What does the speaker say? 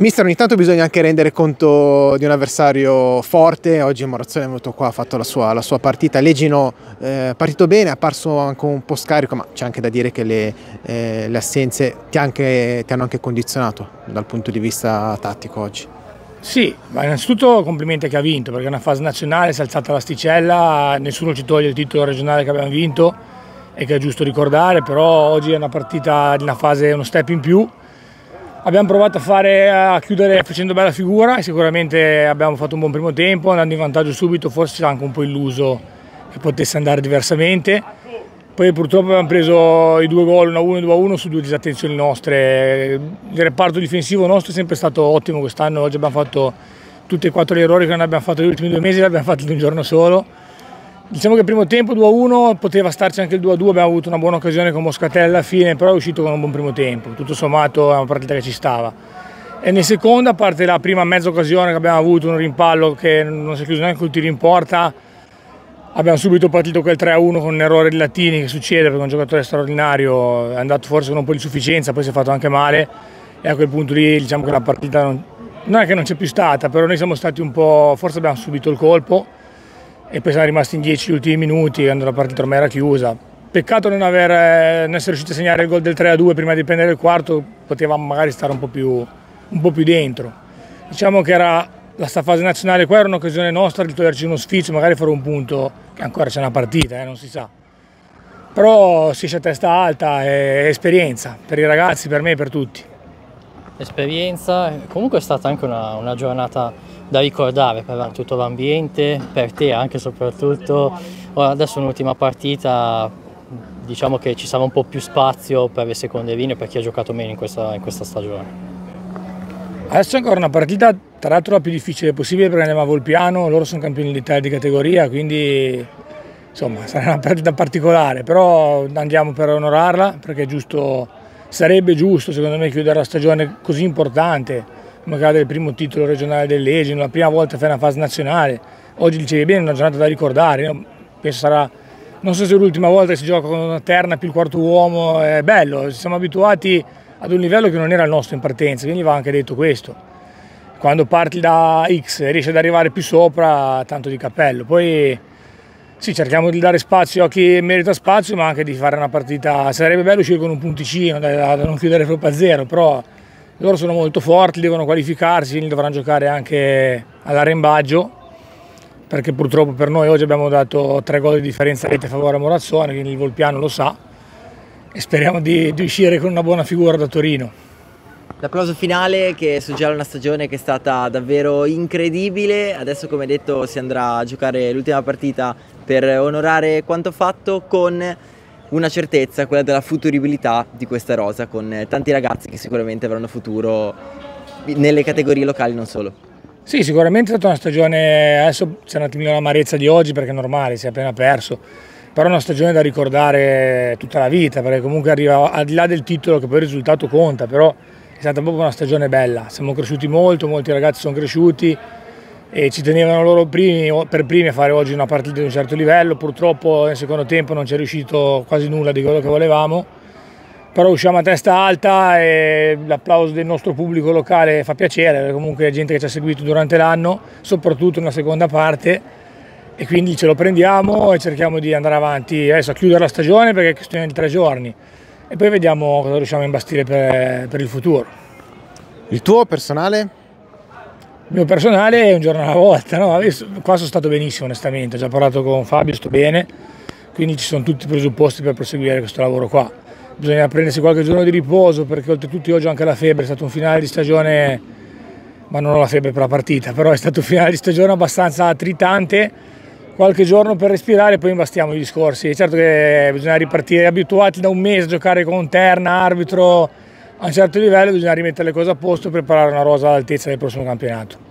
Mister, ogni tanto bisogna anche rendere conto di un avversario forte, oggi Morazzone è venuto qua, ha fatto la sua, la sua partita, Legino è eh, partito bene, è apparso anche un po' scarico, ma c'è anche da dire che le, eh, le assenze ti, anche, ti hanno anche condizionato dal punto di vista tattico oggi. Sì, ma innanzitutto complimenti a chi ha vinto, perché è una fase nazionale, si è alzata l'asticella, nessuno ci toglie il titolo regionale che abbiamo vinto e che è giusto ricordare, però oggi è una partita di una fase, uno step in più, Abbiamo provato a, fare, a chiudere facendo bella figura e sicuramente abbiamo fatto un buon primo tempo, andando in vantaggio subito, forse anche un po' illuso che potesse andare diversamente. Poi purtroppo abbiamo preso i due gol 1-1 e 2-1 su due disattenzioni nostre. Il reparto difensivo nostro è sempre stato ottimo quest'anno, oggi abbiamo fatto tutti e quattro gli errori che non abbiamo fatto negli ultimi due mesi, li abbiamo fatti in un giorno solo Diciamo che il primo tempo 2-1 poteva starci anche il 2-2, abbiamo avuto una buona occasione con Moscatella alla fine, però è uscito con un buon primo tempo, tutto sommato è una partita che ci stava. E nel secondo, a parte la prima mezza occasione che abbiamo avuto, un rimpallo che non si è chiuso neanche col tiro in porta, abbiamo subito partito quel 3-1 con un errore di Latini che succede perché un giocatore straordinario è andato forse con un po' di sufficienza, poi si è fatto anche male. E a quel punto lì diciamo che la partita non, non è che non c'è più stata, però noi siamo stati un po', forse abbiamo subito il colpo e poi siamo rimasti in 10 gli ultimi minuti quando la partita ormai era chiusa. Peccato non, aver, eh, non essere riusciti a segnare il gol del 3-2 prima di prendere il quarto, potevamo magari stare un po' più, un po più dentro. Diciamo che era la sta fase nazionale qua era un'occasione nostra di toglierci uno sfizio, magari fare un punto, che ancora c'è una partita, eh, non si sa. Però si esce a testa alta e esperienza per i ragazzi, per me e per tutti. Esperienza, comunque è stata anche una, una giornata da ricordare per tutto l'ambiente, per te anche soprattutto. Ora adesso un'ultima partita, diciamo che ci sarà un po' più spazio per le seconde linee per chi ha giocato meno in questa, in questa stagione. Adesso è ancora una partita tra l'altro la più difficile possibile perché andiamo a Volpiano, loro sono campioni d'Italia di categoria, quindi insomma sarà una partita particolare, però andiamo per onorarla perché giusto, sarebbe giusto secondo me chiudere la stagione così importante magari il primo titolo regionale del Legino, la prima volta fai una fase nazionale. Oggi dicevi bene, è una giornata da ricordare, Io penso sarà, non so se è l'ultima volta che si gioca con una terna più il quarto uomo, è bello, siamo abituati ad un livello che non era il nostro in partenza, quindi va anche detto questo. Quando parti da X e riesci ad arrivare più sopra, tanto di cappello. Poi sì, cerchiamo di dare spazio a chi merita spazio, ma anche di fare una partita. Sarebbe bello uscire con un punticino, da, da non chiudere proprio a zero, però loro sono molto forti, devono qualificarsi, quindi dovranno giocare anche all'arrembaggio perché purtroppo per noi oggi abbiamo dato tre gol di differenza rete a favore a Morazzone, quindi il Volpiano lo sa e speriamo di, di uscire con una buona figura da Torino. L'applauso finale che suggella una stagione che è stata davvero incredibile, adesso come detto si andrà a giocare l'ultima partita per onorare quanto fatto con una certezza, quella della futuribilità di questa rosa con tanti ragazzi che sicuramente avranno futuro nelle categorie locali non solo. Sì, sicuramente è stata una stagione, adesso c'è un attimino l'amarezza di oggi perché è normale, si è appena perso, però è una stagione da ricordare tutta la vita perché comunque arriva al di là del titolo che poi il risultato conta, però è stata proprio una stagione bella, siamo cresciuti molto, molti ragazzi sono cresciuti, e ci tenevano loro primi, per primi a fare oggi una partita di un certo livello, purtroppo nel secondo tempo non ci è riuscito quasi nulla di quello che volevamo, però usciamo a testa alta e l'applauso del nostro pubblico locale fa piacere, comunque è gente che ci ha seguito durante l'anno, soprattutto nella seconda parte, e quindi ce lo prendiamo e cerchiamo di andare avanti. Adesso a chiudere la stagione perché è questione di tre giorni. E poi vediamo cosa riusciamo a imbastire per, per il futuro. Il tuo personale? Il mio personale è un giorno alla volta, no? qua sono stato benissimo onestamente, ho già parlato con Fabio, sto bene, quindi ci sono tutti i presupposti per proseguire questo lavoro qua. Bisogna prendersi qualche giorno di riposo perché oltretutto oggi ho anche la febbre, è stato un finale di stagione, ma non ho la febbre per la partita, però è stato un finale di stagione abbastanza tritante, qualche giorno per respirare e poi imbastiamo i discorsi. Certo che bisogna ripartire, abituati da un mese a giocare con terna, arbitro, a un certo livello bisogna rimettere le cose a posto e preparare una rosa all'altezza del prossimo campionato.